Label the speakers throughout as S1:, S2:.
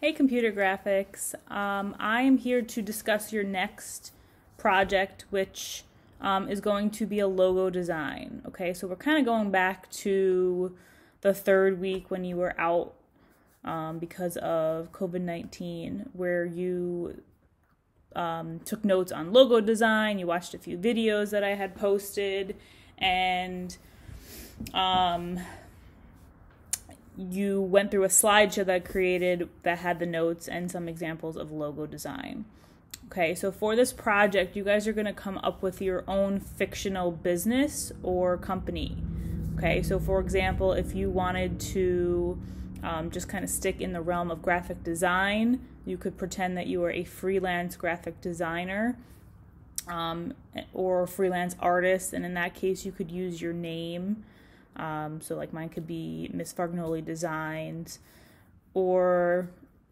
S1: Hey, computer graphics. Um, I am here to discuss your next project, which um, is going to be a logo design. Okay, so we're kind of going back to the third week when you were out um, because of COVID 19, where you um, took notes on logo design, you watched a few videos that I had posted, and um, you went through a slideshow that I created that had the notes and some examples of logo design. Okay, so for this project, you guys are going to come up with your own fictional business or company. Okay, so for example, if you wanted to um, just kind of stick in the realm of graphic design, you could pretend that you are a freelance graphic designer um, or freelance artist, and in that case, you could use your name um, so, like mine could be Miss Fargnoli Designs, or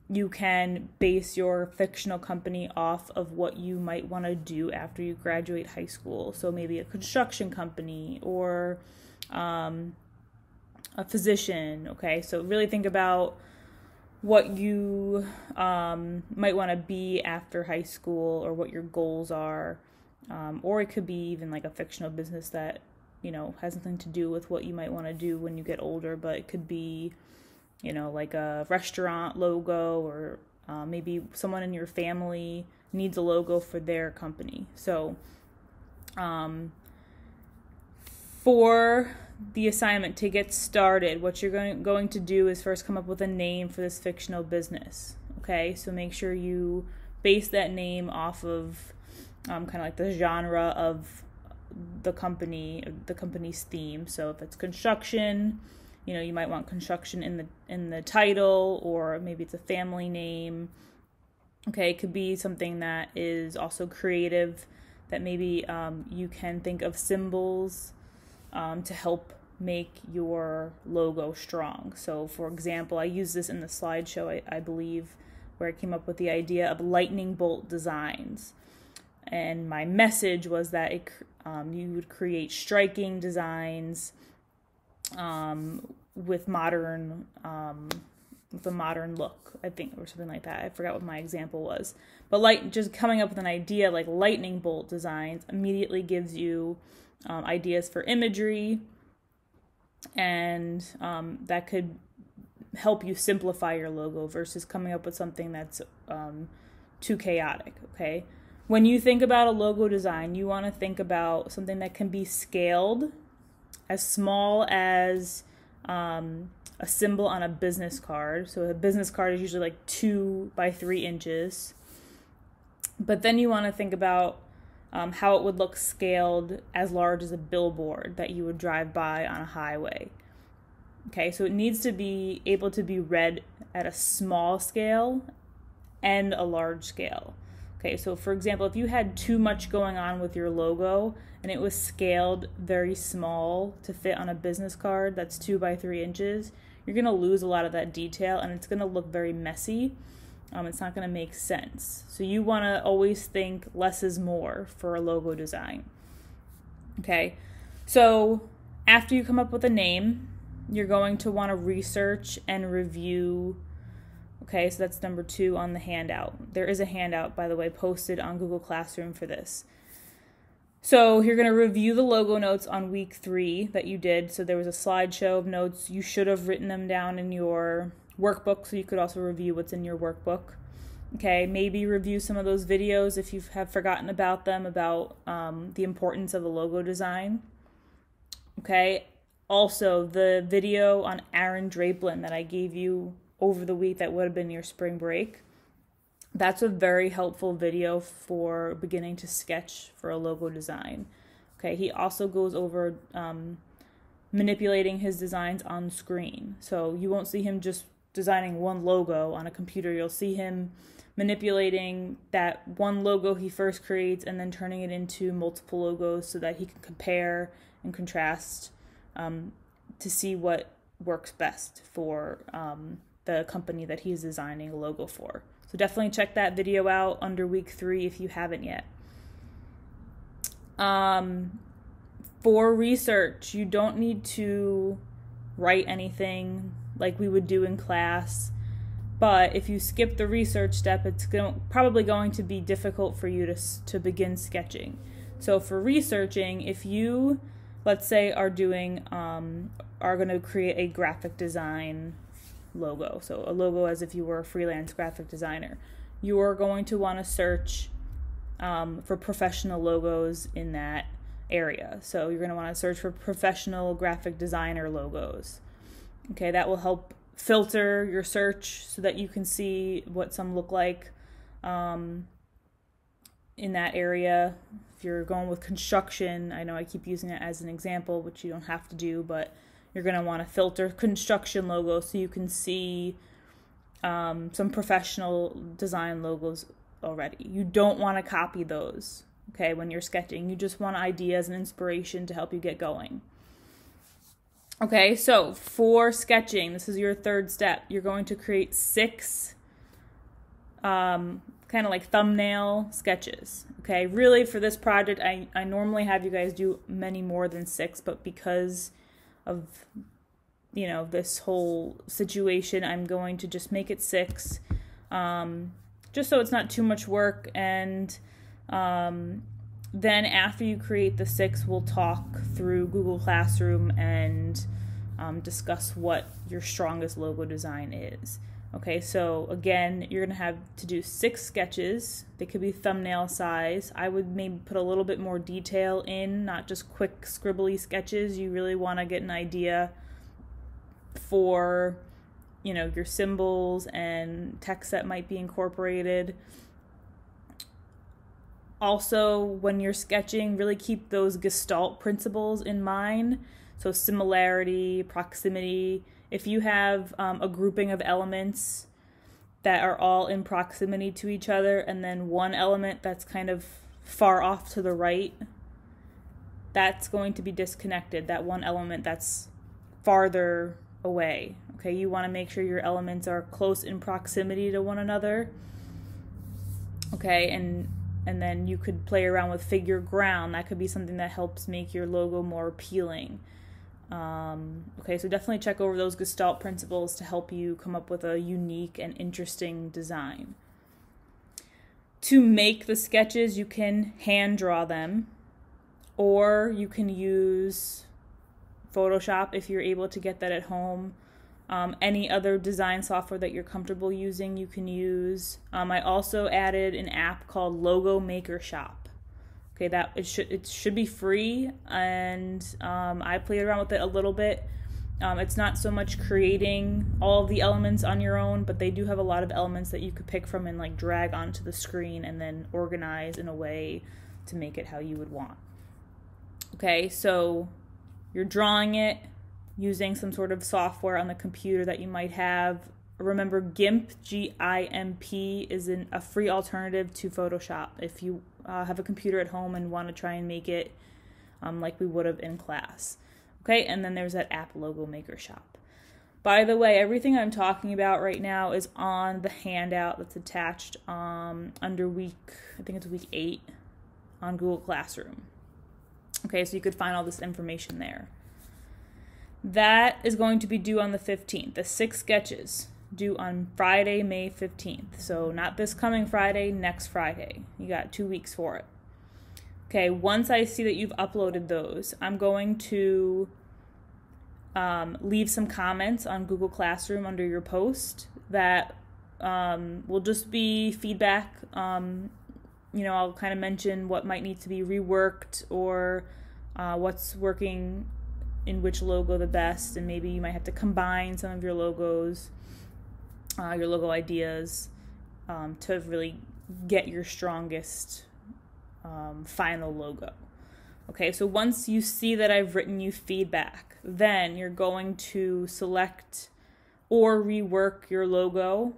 S1: you can base your fictional company off of what you might want to do after you graduate high school. So, maybe a construction company or um, a physician. Okay, so really think about what you um, might want to be after high school or what your goals are. Um, or it could be even like a fictional business that you know, has nothing to do with what you might want to do when you get older, but it could be, you know, like a restaurant logo or uh, maybe someone in your family needs a logo for their company. So, um, for the assignment to get started, what you're going, going to do is first come up with a name for this fictional business. Okay, so make sure you base that name off of um, kind of like the genre of the company the company's theme. So if it's construction, you know, you might want construction in the in the title or maybe it's a family name. Okay, it could be something that is also creative that maybe um, you can think of symbols um, to help make your logo strong. So, for example, I use this in the slideshow, I, I believe, where I came up with the idea of lightning bolt designs. And my message was that it, um, you would create striking designs um, with modern um, with a modern look, I think, or something like that. I forgot what my example was, but like just coming up with an idea like lightning bolt designs immediately gives you um, ideas for imagery, and um, that could help you simplify your logo versus coming up with something that's um, too chaotic. Okay when you think about a logo design, you want to think about something that can be scaled as small as um, a symbol on a business card. So a business card is usually like two by three inches. But then you want to think about um, how it would look scaled as large as a billboard that you would drive by on a highway. Okay, so it needs to be able to be read at a small scale and a large scale. Okay, so for example, if you had too much going on with your logo and it was scaled very small to fit on a business card that's two by three inches, you're gonna lose a lot of that detail and it's gonna look very messy. Um, it's not gonna make sense. So you wanna always think less is more for a logo design. Okay, so after you come up with a name, you're going to wanna research and review Okay, so that's number two on the handout. There is a handout, by the way, posted on Google Classroom for this. So you're going to review the logo notes on week three that you did. So there was a slideshow of notes. You should have written them down in your workbook, so you could also review what's in your workbook. Okay, maybe review some of those videos if you have forgotten about them, about um, the importance of a logo design. Okay, also the video on Aaron Draplin that I gave you over the week that would have been your spring break. That's a very helpful video for beginning to sketch for a logo design. Okay, he also goes over um, manipulating his designs on screen. So you won't see him just designing one logo on a computer. You'll see him manipulating that one logo he first creates and then turning it into multiple logos so that he can compare and contrast um, to see what works best for um, the company that he's designing a logo for. So definitely check that video out under week three if you haven't yet. Um, for research, you don't need to write anything like we would do in class. But if you skip the research step, it's going, probably going to be difficult for you to, to begin sketching. So for researching, if you, let's say, are doing, um, are going to create a graphic design logo, so a logo as if you were a freelance graphic designer, you are going to want to search um, for professional logos in that area. So you're going to want to search for professional graphic designer logos. Okay, that will help filter your search so that you can see what some look like um, in that area. If you're going with construction, I know I keep using it as an example, which you don't have to do, but you're going to want to filter construction logos so you can see um, some professional design logos already. You don't want to copy those, okay, when you're sketching. You just want ideas and inspiration to help you get going. Okay, so for sketching, this is your third step. You're going to create six um, kind of like thumbnail sketches. Okay, really for this project, I, I normally have you guys do many more than six, but because of you know this whole situation, I'm going to just make it six, um, just so it's not too much work. And um, then after you create the six, we'll talk through Google Classroom and um, discuss what your strongest logo design is. Okay, so again, you're gonna have to do six sketches. They could be thumbnail size. I would maybe put a little bit more detail in, not just quick scribbly sketches. You really wanna get an idea for, you know, your symbols and text that might be incorporated also when you're sketching really keep those gestalt principles in mind so similarity proximity if you have um, a grouping of elements that are all in proximity to each other and then one element that's kind of far off to the right that's going to be disconnected that one element that's farther away okay you want to make sure your elements are close in proximity to one another okay and and then you could play around with figure ground. That could be something that helps make your logo more appealing. Um, okay, so definitely check over those Gestalt principles to help you come up with a unique and interesting design. To make the sketches, you can hand draw them, or you can use Photoshop if you're able to get that at home. Um, any other design software that you're comfortable using, you can use. Um, I also added an app called Logo Maker Shop. Okay, that it should it should be free, and um, I played around with it a little bit. Um, it's not so much creating all the elements on your own, but they do have a lot of elements that you could pick from and like drag onto the screen and then organize in a way to make it how you would want. Okay, so you're drawing it using some sort of software on the computer that you might have. Remember, GIMP, G I M P, is an, a free alternative to Photoshop if you uh, have a computer at home and want to try and make it um, like we would have in class. Okay, and then there's that app Logo Maker Shop. By the way, everything I'm talking about right now is on the handout that's attached um, under week, I think it's week eight on Google Classroom. Okay, so you could find all this information there. That is going to be due on the 15th. The six sketches due on Friday, May 15th. So, not this coming Friday, next Friday. You got two weeks for it. Okay, once I see that you've uploaded those, I'm going to um, leave some comments on Google Classroom under your post that um, will just be feedback. Um, you know, I'll kind of mention what might need to be reworked or uh, what's working in which logo the best, and maybe you might have to combine some of your logos, uh, your logo ideas, um, to really get your strongest um, final logo. Okay, so once you see that I've written you feedback, then you're going to select or rework your logo,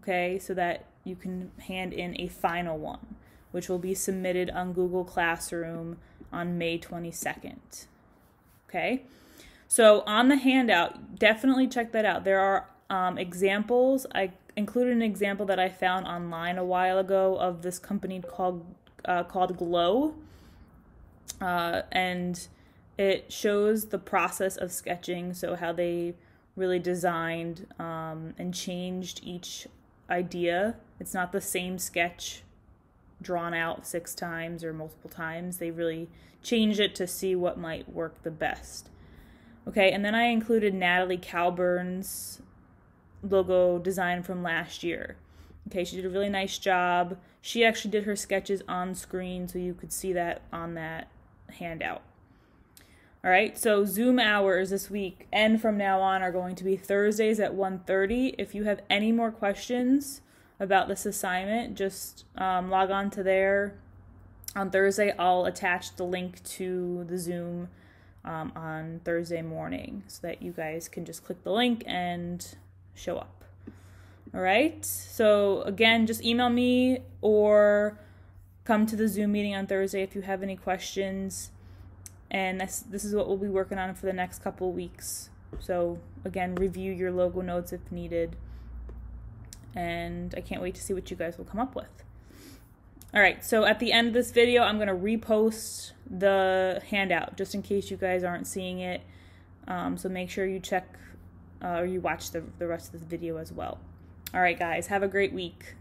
S1: okay, so that you can hand in a final one, which will be submitted on Google Classroom on May 22nd. Okay. So on the handout, definitely check that out. There are um, examples. I included an example that I found online a while ago of this company called uh, called Glow, uh, and it shows the process of sketching. So how they really designed um, and changed each idea. It's not the same sketch drawn out six times or multiple times. They really changed it to see what might work the best. Okay, and then I included Natalie Calburn's logo design from last year. Okay, she did a really nice job. She actually did her sketches on screen so you could see that on that handout. All right, so Zoom hours this week and from now on are going to be Thursdays at 1.30. If you have any more questions about this assignment, just um, log on to there. On Thursday, I'll attach the link to the Zoom um, on Thursday morning so that you guys can just click the link and show up. All right, so again, just email me or come to the Zoom meeting on Thursday if you have any questions and this this is what we'll be working on for the next couple weeks. So again, review your logo notes if needed. And I can't wait to see what you guys will come up with. All right, so at the end of this video, I'm going to repost the handout just in case you guys aren't seeing it. Um, so make sure you check uh, or you watch the, the rest of this video as well. All right, guys, have a great week.